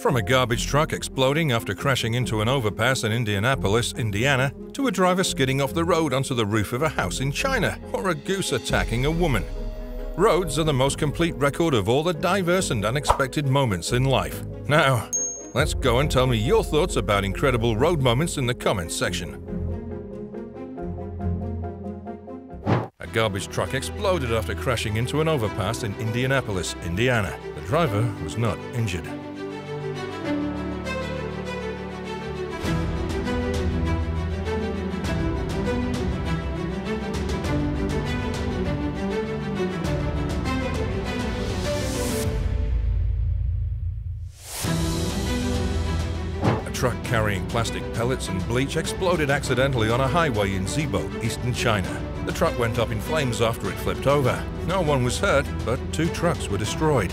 From a garbage truck exploding after crashing into an overpass in Indianapolis, Indiana, to a driver skidding off the road onto the roof of a house in China, or a goose attacking a woman. Roads are the most complete record of all the diverse and unexpected moments in life. Now, let's go and tell me your thoughts about incredible road moments in the comments section. A garbage truck exploded after crashing into an overpass in Indianapolis, Indiana. The driver was not injured. Carrying plastic pellets and bleach exploded accidentally on a highway in Zibo, eastern China. The truck went up in flames after it flipped over. No one was hurt, but two trucks were destroyed.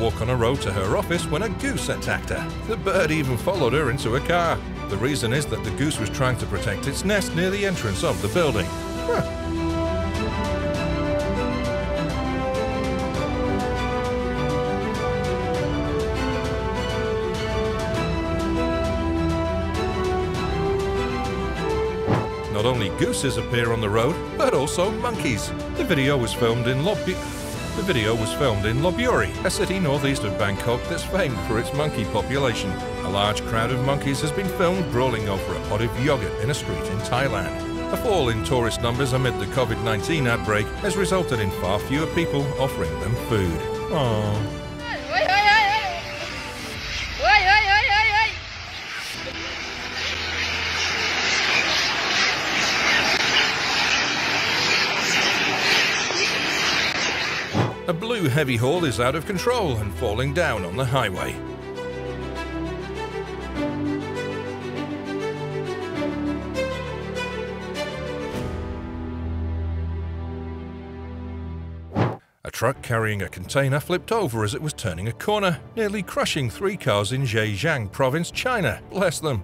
Walk on a road to her office when a goose attacked her. The bird even followed her into a car. The reason is that the goose was trying to protect its nest near the entrance of the building. Huh. Not only gooses appear on the road, but also monkeys. The video was filmed in Lobu. The video was filmed in Lopburi, a city northeast of Bangkok that's famed for its monkey population. A large crowd of monkeys has been filmed brawling over a pot of yogurt in a street in Thailand. A fall in tourist numbers amid the COVID-19 outbreak has resulted in far fewer people offering them food. Aww. A blue heavy haul is out of control and falling down on the highway. A truck carrying a container flipped over as it was turning a corner, nearly crushing three cars in Zhejiang province, China. Bless them.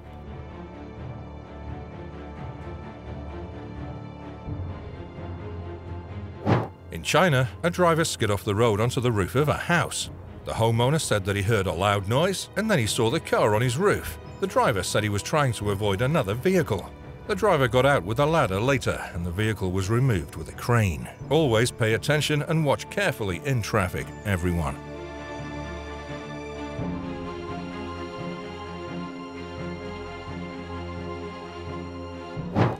In China, a driver skid off the road onto the roof of a house. The homeowner said that he heard a loud noise and then he saw the car on his roof. The driver said he was trying to avoid another vehicle. The driver got out with a ladder later and the vehicle was removed with a crane. Always pay attention and watch carefully in traffic, everyone.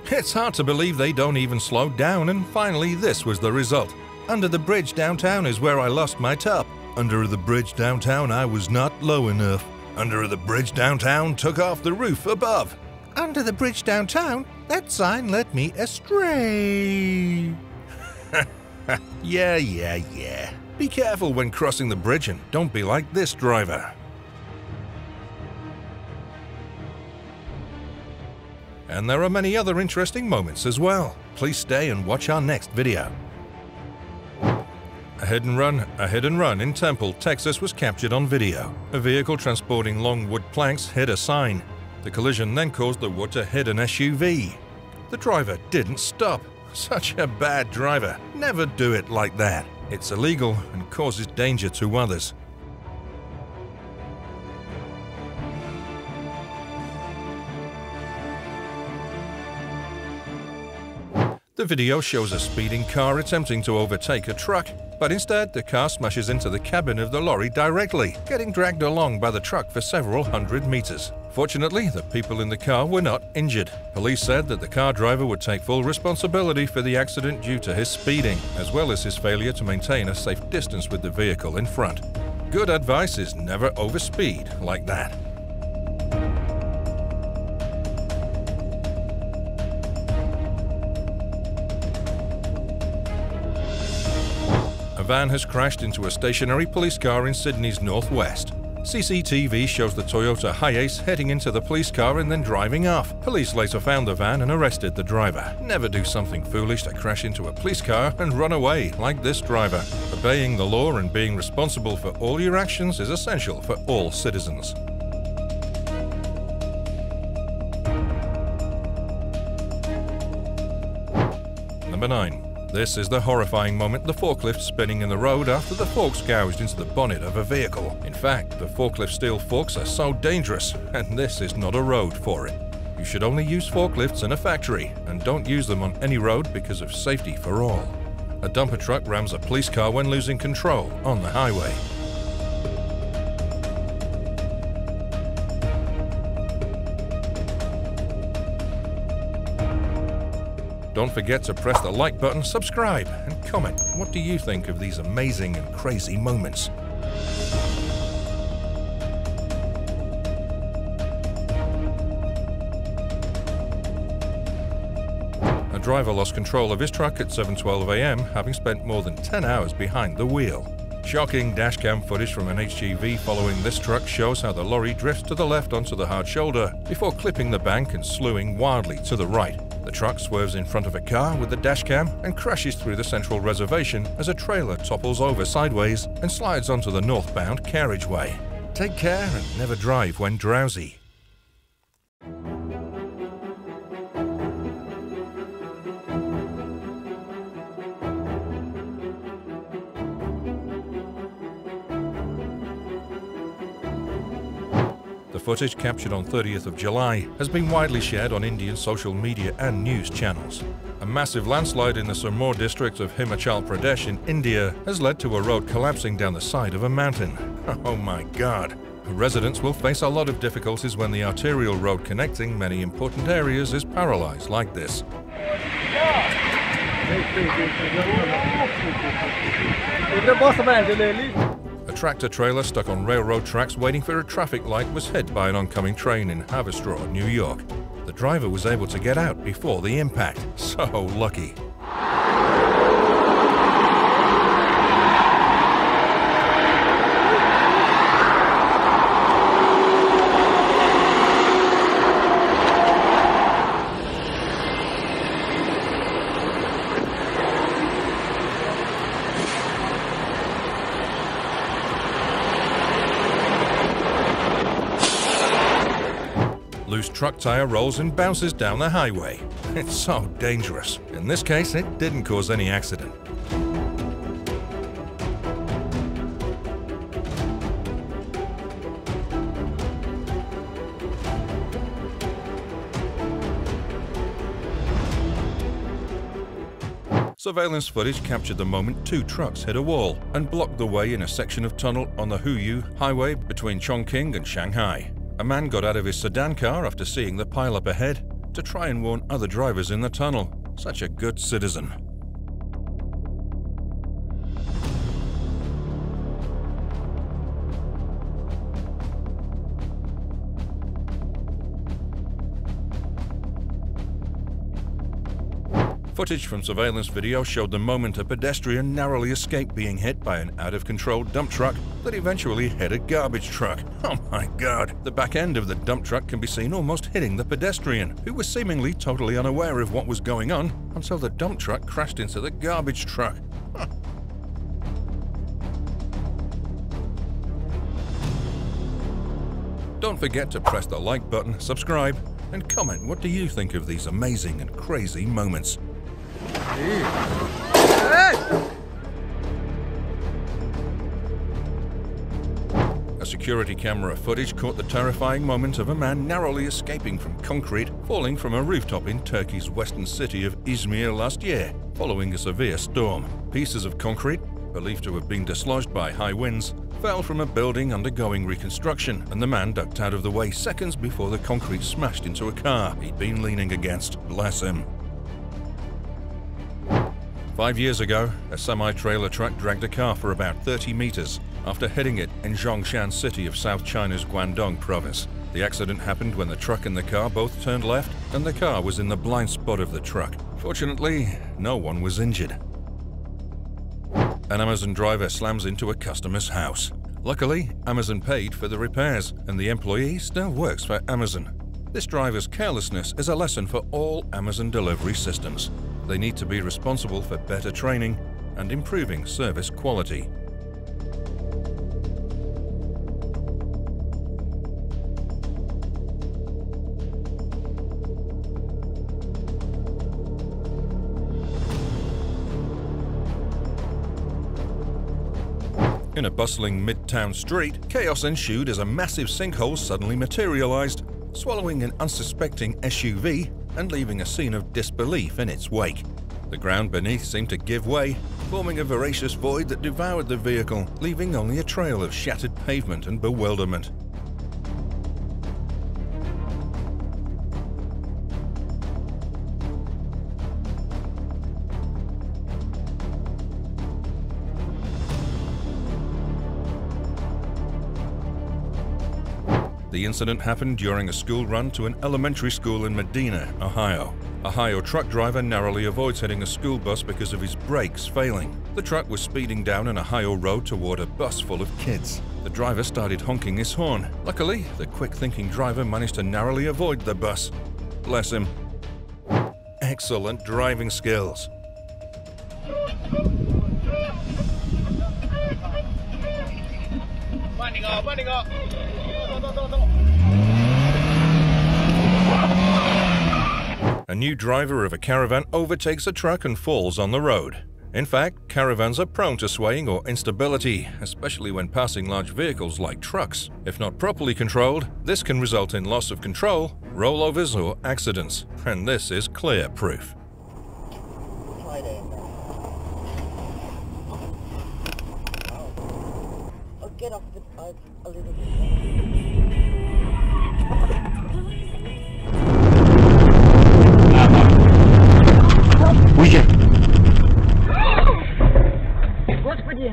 It's hard to believe they don't even slow down, and finally, this was the result. Under the bridge downtown is where I lost my top. Under the bridge downtown, I was not low enough. Under the bridge downtown, took off the roof above. Under the bridge downtown, that sign led me astray. yeah, yeah, yeah. Be careful when crossing the bridge and don't be like this driver. And there are many other interesting moments as well. Please stay and watch our next video. A hit and run, a hit and run in Temple, Texas was captured on video. A vehicle transporting long wood planks hit a sign. The collision then caused the wood to hit an SUV. The driver didn't stop. Such a bad driver. Never do it like that. It's illegal and causes danger to others. The video shows a speeding car attempting to overtake a truck, but instead the car smashes into the cabin of the lorry directly, getting dragged along by the truck for several hundred meters. Fortunately, the people in the car were not injured. Police said that the car driver would take full responsibility for the accident due to his speeding, as well as his failure to maintain a safe distance with the vehicle in front. Good advice is never overspeed like that. Van has crashed into a stationary police car in Sydney's northwest. CCTV shows the Toyota Hiace heading into the police car and then driving off. Police later found the van and arrested the driver. Never do something foolish to crash into a police car and run away like this driver. Obeying the law and being responsible for all your actions is essential for all citizens. Number 9. This is the horrifying moment the forklift spinning in the road after the forks gouged into the bonnet of a vehicle. In fact, the forklift steel forks are so dangerous, and this is not a road for it. You should only use forklifts in a factory, and don't use them on any road because of safety for all. A dumper truck rams a police car when losing control on the highway. Don't forget to press the like button, subscribe, and comment. What do you think of these amazing and crazy moments? A driver lost control of his truck at 7:12 a.m., having spent more than 10 hours behind the wheel. Shocking dashcam footage from an HGV following this truck shows how the lorry drifts to the left onto the hard shoulder before clipping the bank and slewing wildly to the right. The truck swerves in front of a car with the dashcam and crashes through the central reservation as a trailer topples over sideways and slides onto the northbound carriageway. Take care and never drive when drowsy. Footage captured on 30th of July has been widely shared on Indian social media and news channels. A massive landslide in the Sirmaur district of Himachal Pradesh in India has led to a road collapsing down the side of a mountain. Oh my god. Residents will face a lot of difficulties when the arterial road connecting many important areas is paralyzed like this. Tractor trailer stuck on railroad tracks waiting for a traffic light was hit by an oncoming train in Haverstraw, New York. The driver was able to get out before the impact. So lucky. Truck tire rolls and bounces down the highway. It's so dangerous. In this case, it didn't cause any accident. Surveillance footage captured the moment two trucks hit a wall and blocked the way in a section of tunnel on the Huyu highway between Chongqing and Shanghai. A man got out of his sedan car after seeing the pileup ahead to try and warn other drivers in the tunnel. Such a good citizen. Footage from surveillance video showed the moment a pedestrian narrowly escaped being hit by an out-of-control dump truck that eventually hit a garbage truck. Oh my god! The back end of the dump truck can be seen almost hitting the pedestrian, who was seemingly totally unaware of what was going on until the dump truck crashed into the garbage truck. Don't forget to press the like button, subscribe, and comment what do you think of these amazing and crazy moments. A security camera footage caught the terrifying moment of a man narrowly escaping from concrete falling from a rooftop in Turkey's western city of Izmir last year, following a severe storm. Pieces of concrete, believed to have been dislodged by high winds, fell from a building undergoing reconstruction, and the man ducked out of the way seconds before the concrete smashed into a car he'd been leaning against. Bless him. Five years ago, a semi-trailer truck dragged a car for about 30 meters after hitting it in Zhongshan city of South China's Guangdong province. The accident happened when the truck and the car both turned left and the car was in the blind spot of the truck. Fortunately, no one was injured. An Amazon driver slams into a customer's house. Luckily, Amazon paid for the repairs, and the employee still works for Amazon. This driver's carelessness is a lesson for all Amazon delivery systems. They need to be responsible for better training and improving service quality. In a bustling midtown street, chaos ensued as a massive sinkhole suddenly materialized, swallowing an unsuspecting SUV and leaving a scene of disbelief in its wake. The ground beneath seemed to give way, forming a voracious void that devoured the vehicle, leaving only a trail of shattered pavement and bewilderment. The incident happened during a school run to an elementary school in Medina, Ohio. Ohio truck driver narrowly avoids hitting a school bus because of his brakes failing. The truck was speeding down an Ohio road toward a bus full of kids. The driver started honking his horn. Luckily, the quick-thinking driver managed to narrowly avoid the bus. Bless him. Excellent driving skills. A new driver of a caravan overtakes a truck and falls on the road. In fact, caravans are prone to swaying or instability, especially when passing large vehicles like trucks. If not properly controlled, this can result in loss of control, rollovers, or accidents. And this is clear proof. Oh, get off the bike a little bit. Господи!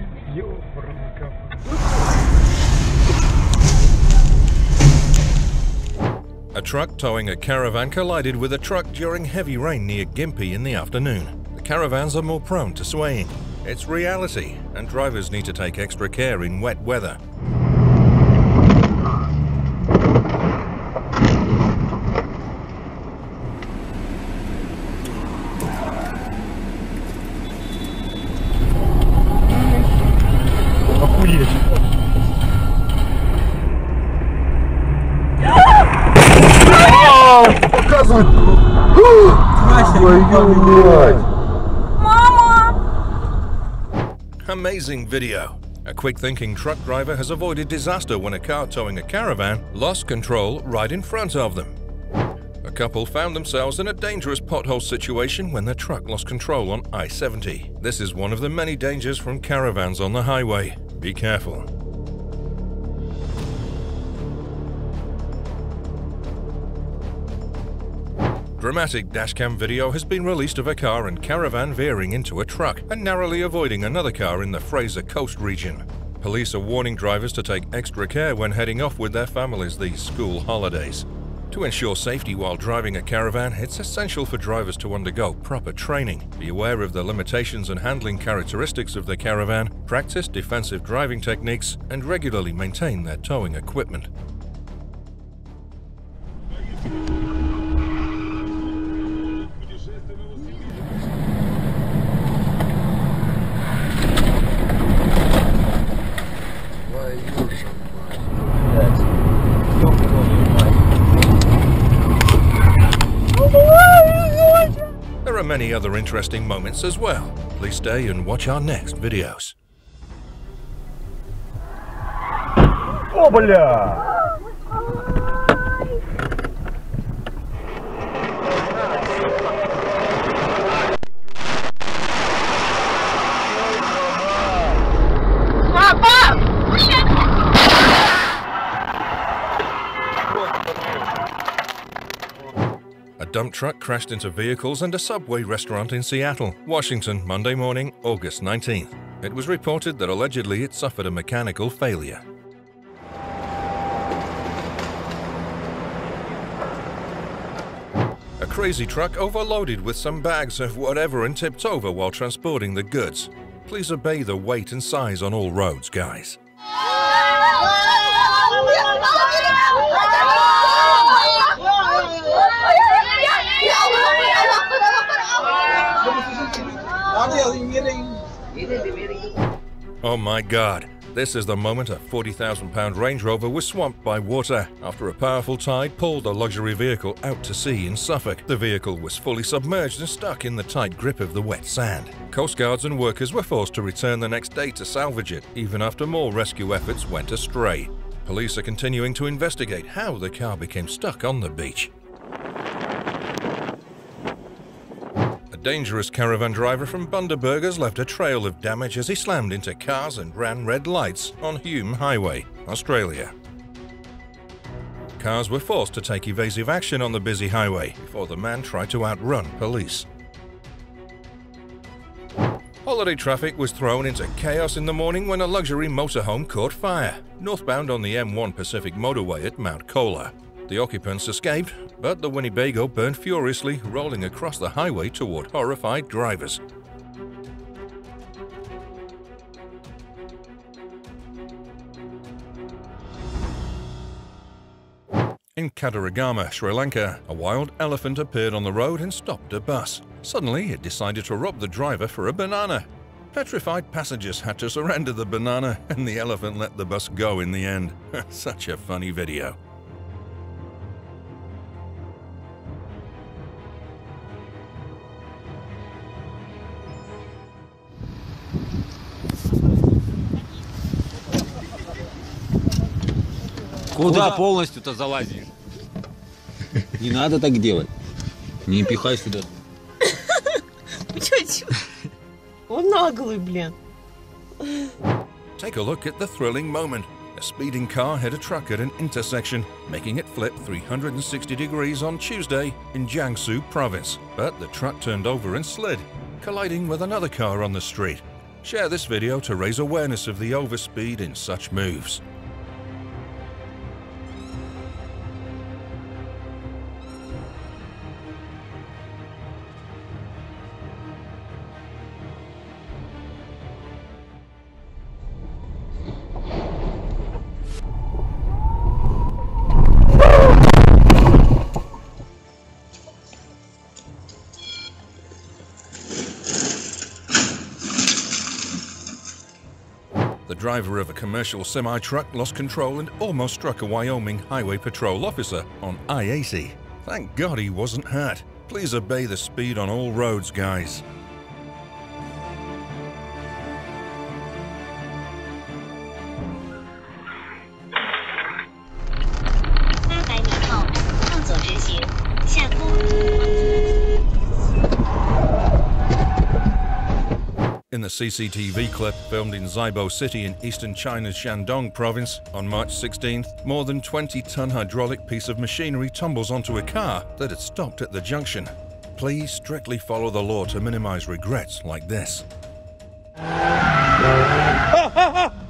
A truck towing a caravan collided with a truck during heavy rain near Gympie in the afternoon. The caravans are more prone to swaying. It's reality, and drivers need to take extra care in wet weather. Охуеть. Показывает. Твою мать. Amazing video. A quick thinking truck driver has avoided disaster when a car towing a caravan lost control right in front of them. A couple found themselves in a dangerous pothole situation when their truck lost control on I 70. This is one of the many dangers from caravans on the highway. Be careful. Dramatic dashcam video has been released of a car and caravan veering into a truck and narrowly avoiding another car in the Fraser Coast region. Police are warning drivers to take extra care when heading off with their families these school holidays. To ensure safety while driving a caravan, it's essential for drivers to undergo proper training, be aware of the limitations and handling characteristics of the caravan, practice defensive driving techniques, and regularly maintain their towing equipment. many other interesting moments as well. Please stay and watch our next videos. О, бля! Dump truck crashed into vehicles and a Subway restaurant in Seattle, Washington, Monday morning, August 19th. It was reported that allegedly it suffered a mechanical failure. A crazy truck overloaded with some bags of whatever and tipped over while transporting the goods. Please obey the weight and size on all roads, guys. Oh my god. This is the moment a 40,000 pound Range Rover was swamped by water after a powerful tide pulled the luxury vehicle out to sea in Suffolk. The vehicle was fully submerged and stuck in the tight grip of the wet sand. Coast guards and workers were forced to return the next day to salvage it, even after more rescue efforts went astray. Police are continuing to investigate how the car became stuck on the beach dangerous caravan driver from Bundaberg has left a trail of damage as he slammed into cars and ran red lights on Hume Highway, Australia. Cars were forced to take evasive action on the busy highway before the man tried to outrun police. Holiday traffic was thrown into chaos in the morning when a luxury motorhome caught fire, northbound on the M1 Pacific motorway at Mount Colah. The occupants escaped, but the Winnebago burned furiously, rolling across the highway toward horrified drivers. In Kataragama, Sri Lanka, a wild elephant appeared on the road and stopped a bus. Suddenly, it decided to rob the driver for a banana. Petrified passengers had to surrender the banana, and the elephant let the bus go in the end. Such a funny video. Куда полностью-то залазишь? Не надо так делать. Не пихай сюда. Чё-чё? Он наглый, блин. Take a look at the thrilling moment. A speeding car hit a truck at an intersection, making it flip 360 degrees on Tuesday in Jiangsu province. But the truck turned over and slid, colliding with another car on the street. Share this video to raise awareness of the overspeed in such moves. Driver of a commercial semi-truck lost control and almost struck a Wyoming Highway Patrol officer on I-80. Thank God he wasn't hurt. Please obey the speed on all roads, guys. In the CCTV clip filmed in Zibo City in eastern China's Shandong province on March 16th, more than 20-ton hydraulic piece of machinery tumbles onto a car that had stopped at the junction. Please strictly follow the law to minimize regrets like this.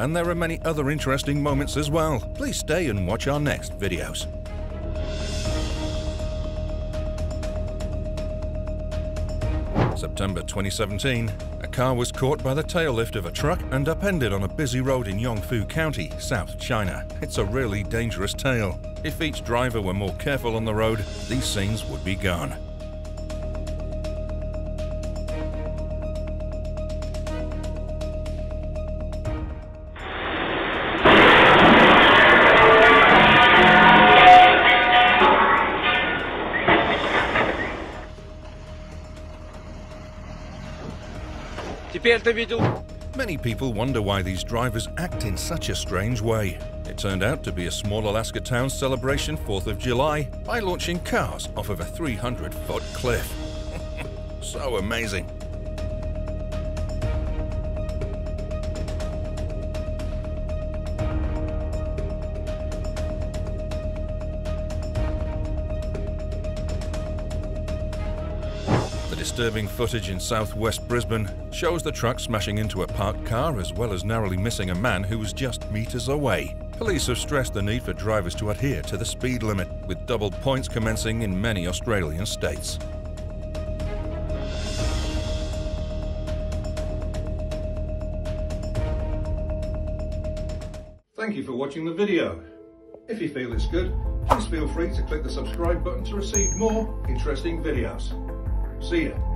And there are many other interesting moments as well. Please stay and watch our next videos. September 2017, a car was caught by the tail lift of a truck and upended on a busy road in Yongfu County, South China. It's a really dangerous tale. If each driver were more careful on the road, these scenes would be gone. Теперь ты видел? Many people wonder why these drivers act in such a strange way. It turned out to be a small Alaska town's celebration 4th of July by launching cars off of a 300 foot cliff. so amazing. Disturbing footage in southwest Brisbane shows the truck smashing into a parked car as well as narrowly missing a man who was just meters away. Police have stressed the need for drivers to adhere to the speed limit, with double points commencing in many Australian states. Thank you for watching the video. If you feel it's good, Please feel free to click the subscribe button to receive more interesting videos. See ya.